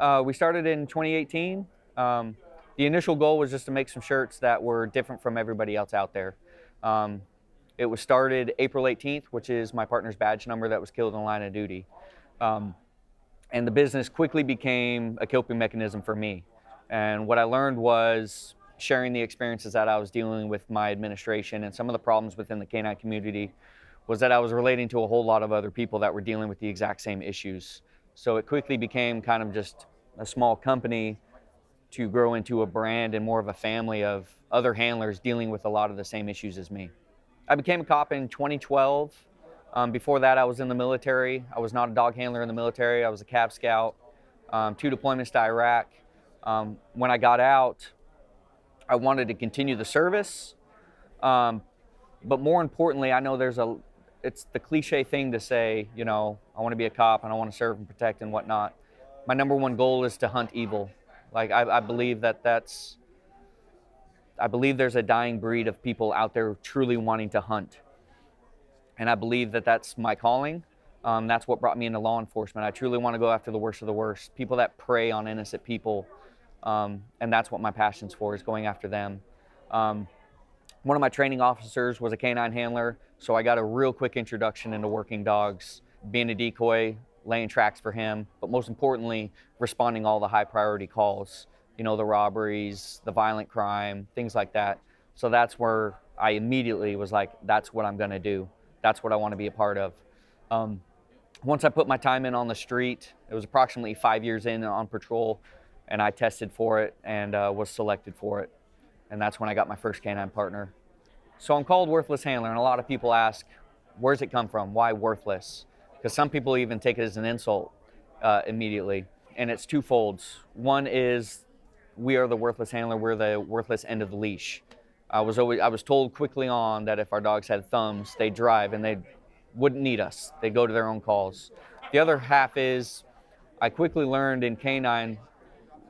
Uh, we started in 2018. Um, the initial goal was just to make some shirts that were different from everybody else out there. Um, it was started April 18th, which is my partner's badge number that was killed in the line of duty. Um, and the business quickly became a coping mechanism for me. And what I learned was sharing the experiences that I was dealing with my administration and some of the problems within the canine community was that I was relating to a whole lot of other people that were dealing with the exact same issues. So it quickly became kind of just a small company to grow into a brand and more of a family of other handlers dealing with a lot of the same issues as me. I became a cop in 2012. Um, before that, I was in the military. I was not a dog handler in the military. I was a Cav Scout, um, two deployments to Iraq. Um, when I got out, I wanted to continue the service. Um, but more importantly, I know there's a, it's the cliche thing to say, you know, I want to be a cop and I want to serve and protect and whatnot. My number one goal is to hunt evil. Like, I, I believe that that's, I believe there's a dying breed of people out there truly wanting to hunt. And I believe that that's my calling. Um, that's what brought me into law enforcement. I truly want to go after the worst of the worst, people that prey on innocent people. Um, and that's what my passion's for, is going after them. Um, one of my training officers was a canine handler, so I got a real quick introduction into working dogs, being a decoy, laying tracks for him, but most importantly, responding all the high priority calls you know, the robberies, the violent crime, things like that. So that's where I immediately was like, that's what I'm to do. That's what I want to be a part of. Um, once I put my time in on the street, it was approximately five years in on patrol, and I tested for it and uh, was selected for it. And that's when I got my first canine partner. So I'm called Worthless Handler, and a lot of people ask, where's it come from? Why worthless? Because some people even take it as an insult uh, immediately. And it's twofold. One is we are the worthless handler. We're the worthless end of the leash. I was always I was told quickly on that if our dogs had thumbs, they'd drive and they wouldn't need us. They'd go to their own calls. The other half is I quickly learned in canine,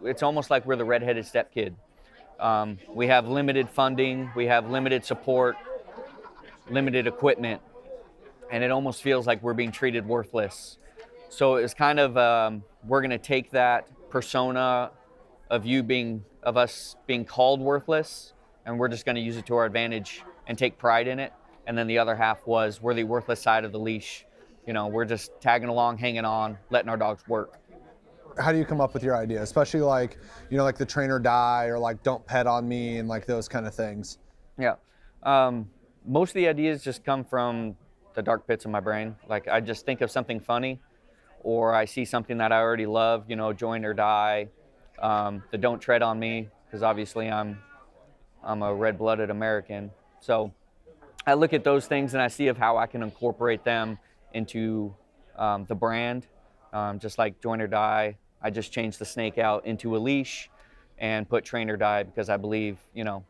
it's almost like we're the redheaded stepkid. Um, we have limited funding, we have limited support, limited equipment, and it almost feels like we're being treated worthless. So it's kind of um, we're going to take that persona of you being of us being called worthless and we're just going to use it to our advantage and take pride in it. And then the other half was we're the worthless side of the leash. You know we're just tagging along hanging on letting our dogs work how do you come up with your idea especially like you know like the train or die or like don't pet on me and like those kind of things yeah um, most of the ideas just come from the dark pits of my brain like i just think of something funny or i see something that i already love you know join or die um, the "Don't Tread on Me" because obviously I'm I'm a red-blooded American. So I look at those things and I see of how I can incorporate them into um, the brand. Um, just like Join or Die, I just changed the snake out into a leash and put Train or Die because I believe you know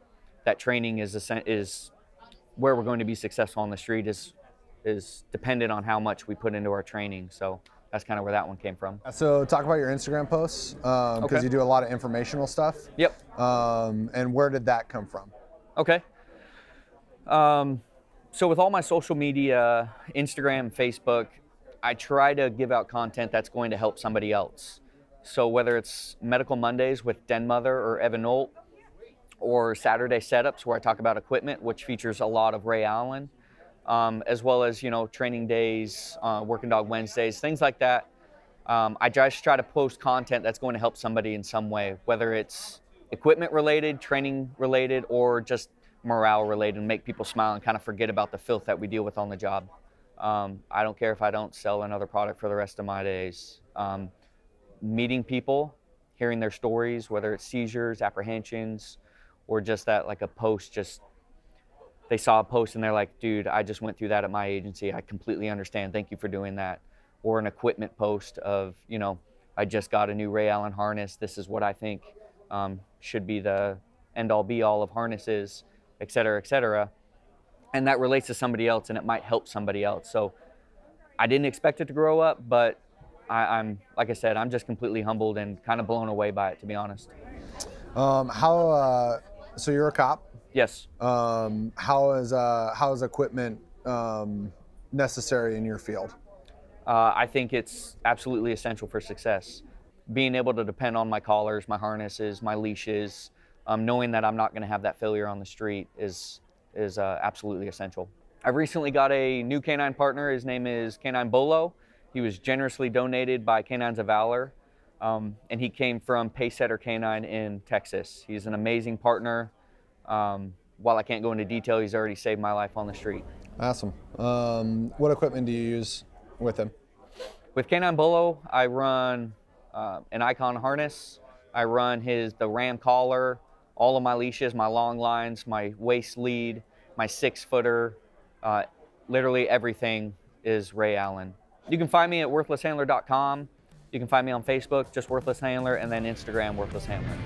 that training is is where we're going to be successful on the street is is dependent on how much we put into our training. So that's kind of where that one came from. So talk about your Instagram posts because um, okay. you do a lot of informational stuff. Yep. Um, and where did that come from? Okay. Um, so with all my social media, Instagram, Facebook, I try to give out content that's going to help somebody else. So whether it's Medical Mondays with Den Mother or Evan Nolt, or Saturday setups where I talk about equipment, which features a lot of Ray Allen um, as well as you know training days, uh, working dog Wednesdays, things like that. Um, I just try to post content that's going to help somebody in some way, whether it's equipment related, training related, or just morale related, and make people smile and kind of forget about the filth that we deal with on the job. Um, I don't care if I don't sell another product for the rest of my days. Um, meeting people, hearing their stories, whether it's seizures, apprehensions, or just that like a post just they saw a post and they're like, dude, I just went through that at my agency. I completely understand. Thank you for doing that. Or an equipment post of, you know, I just got a new Ray Allen harness. This is what I think um, should be the end all be all of harnesses, et cetera, et cetera. And that relates to somebody else and it might help somebody else. So I didn't expect it to grow up, but I, am like I said, I'm just completely humbled and kind of blown away by it, to be honest. Um, how, uh, so you're a cop? Yes. Um, how is uh, how is equipment um, necessary in your field? Uh, I think it's absolutely essential for success. being able to depend on my collars, my harnesses, my leashes, um, knowing that I'm not going to have that failure on the street is is uh, absolutely essential. I've recently got a new canine partner. His name is Canine Bolo. He was generously donated by Canines of Valor, um, and he came from Pacesetter Canine in Texas. He's an amazing partner. Um, while I can't go into detail, he's already saved my life on the street. Awesome. Um, what equipment do you use with him? With Canine Bolo, I run uh, an Icon harness. I run his the Ram collar, all of my leashes, my long lines, my waist lead, my six footer, uh, literally everything is Ray Allen. You can find me at worthlesshandler.com. You can find me on Facebook, just Worthless Handler, and then Instagram, Worthless Handler.